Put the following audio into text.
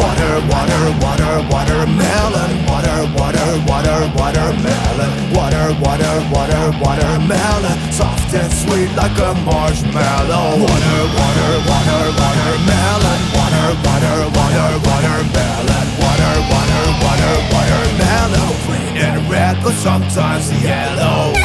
Water, water, water, watermelon. Water, water, water, watermelon. Water, water, water, watermelon. Soft and sweet like a marshmallow. Water, water, water, watermelon. Water, water, water, watermelon. Water, water, water, watermelon. Green and red, but sometimes yellow.